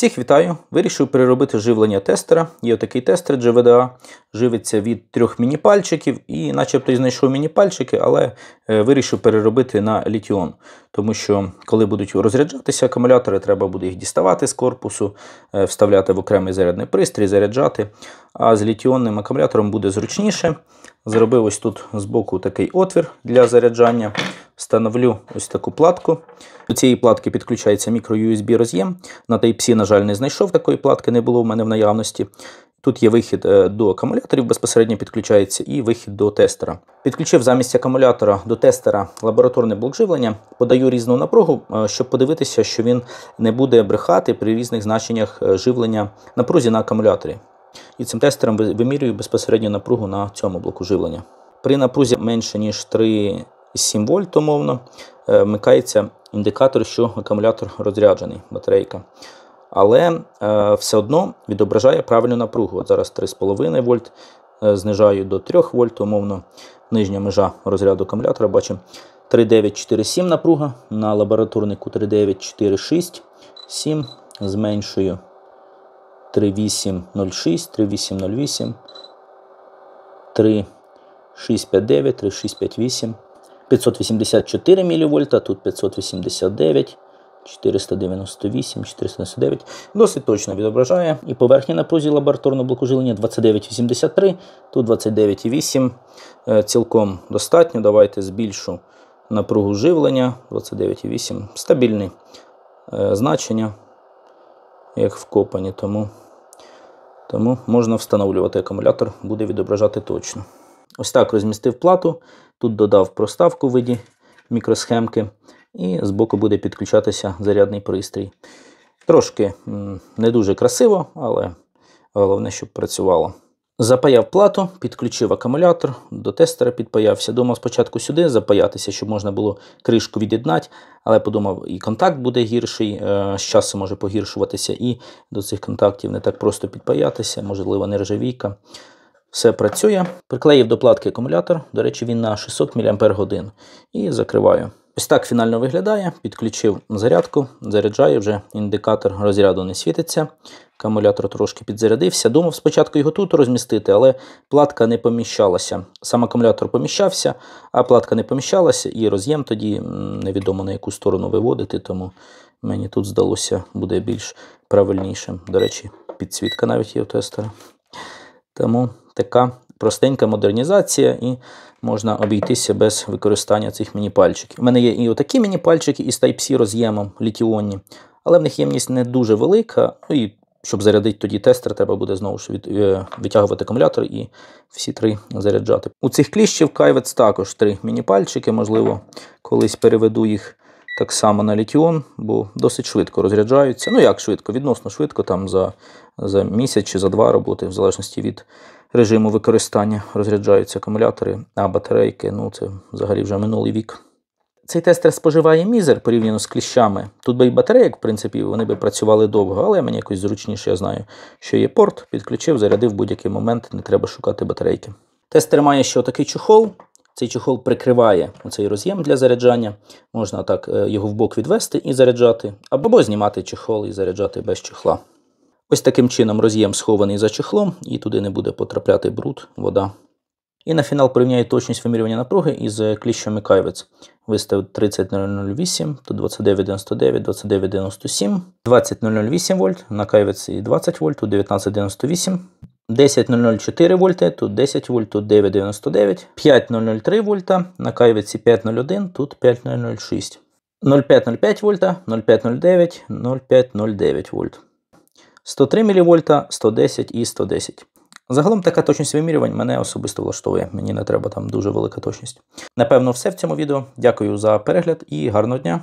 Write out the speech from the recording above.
Всіх вітаю! Вирішив переробити живлення тестера. Є отакий тестер GVDA, живиться від трьох міні-пальчиків, і начебто і знайшов міні-пальчики, але е, вирішив переробити на літіон. Тому що, коли будуть розряджатися акумулятори, треба буде їх діставати з корпусу, е, вставляти в окремий зарядний пристрій, заряджати. А з літіонним акумулятором буде зручніше. Зробив ось тут збоку такий отвір для заряджання. Встановлю ось таку платку. До цієї платки підключається мікро-USB роз'єм. На Type-C, на жаль, не знайшов такої платки, не було в мене в наявності. Тут є вихід е, до акумуляторів, безпосередньо підключається, і вихід до тестера. Підключив замість акумулятора до тестера лабораторне блок живлення, подаю різну напругу, е, щоб подивитися, що він не буде брехати при різних значеннях е, живлення напрузі на акумуляторі. І цим тестером вимірюю безпосередньо напругу на цьому блоку живлення. При напрузі менше, ніж 3,7 вольт, умовно, вмикається індикатор, що акумулятор розряджений, батарейка. Але е, все одно відображає правильну напругу. От Зараз 3,5 вольт, е, знижаю до 3 вольт, умовно, нижня межа розряду акумулятора. Бачимо 3,947 напруга, на лабораторнику 3,946, 7, зменшую 3,806, 3,808, 3,659, 3,658. 584 мВ, тут 589, 498, 499. Досить точно відображає. І поверхня напрузі лабораторного блоку жилення 29,83, тут 29,8. Е, цілком достатньо. Давайте збільшу напругу живлення 29,8. Стабільне е, значення, як вкопані, тому, тому можна встановлювати акумулятор, буде відображати точно. Ось так розмістив плату. Тут додав проставку в виді мікросхемки, і збоку буде підключатися зарядний пристрій. Трошки не дуже красиво, але головне, щоб працювало. Запаяв плату, підключив акумулятор, до тестера підпаявся. Думав спочатку сюди запаятися, щоб можна було кришку від'єднати, але подумав, і контакт буде гірший, е, з часом може погіршуватися, і до цих контактів не так просто підпаятися, можливо, нержавійка. Все працює. Приклеїв до платки акумулятор. До речі, він на 600 мАч. І закриваю. Ось так фінально виглядає. Підключив зарядку, заряджаю вже індикатор розряду не світиться. Акумулятор трошки підзарядився. Думав спочатку його тут розмістити, але платка не поміщалася. Сам акумулятор поміщався, а платка не поміщалася, і роз'єм тоді невідомо на яку сторону виводити, тому мені тут здалося буде більш правильнішим. До речі, підсвітка навіть є в тестера. Тому така простенька модернізація, і можна обійтися без використання цих міні-пальчиків. У мене є і отакі міні-пальчики із Type-C роз'ємом літіонні, але в них ємність не дуже велика. Ну і щоб зарядити тоді тестер, треба буде знову ж від, е, витягувати акумулятор і всі три заряджати. У цих кліщів Кайвець також три міні-пальчики, можливо, колись переведу їх. Так само на літіон, бо досить швидко розряджаються. Ну як швидко, відносно швидко, там за за місяць чи за два роботи, в залежності від режиму використання розряджаються акумулятори, а батарейки ну це взагалі вже минулий вік. Цей тестер споживає мізер порівняно з кліщами. Тут би і батарейок, в принципі, вони би працювали довго, але мені якось зручніше, я знаю, що є порт, підключив, зарядив в будь-який момент, не треба шукати батарейки. Тестер має ще такий чохол. Цей чохол прикриває цей роз'єм для заряджання. Можна так е, його в бок відвести і заряджати, або знімати чехол і заряджати без чехла. Ось таким чином роз'єм схований за чехлом, і туди не буде потрапляти бруд, вода. І на фінал порівняю точність вимірювання напруги із кліщами Кайвець. Виставив 30008, тут 2999, 2997, 20008 вольт, на Кайвеці 20 вольт, тут 1998, 10004 вольти, тут 10 вольт, тут 999, 5003 вольта, на Кайвеці 501, тут 5006, 0505 вольта, 0509, 0509 вольт. 103 мВ, 110 і 110. Загалом така точність вимірювань мене особисто влаштовує. Мені не треба там дуже велика точність. Напевно, все в цьому відео. Дякую за перегляд і гарного дня!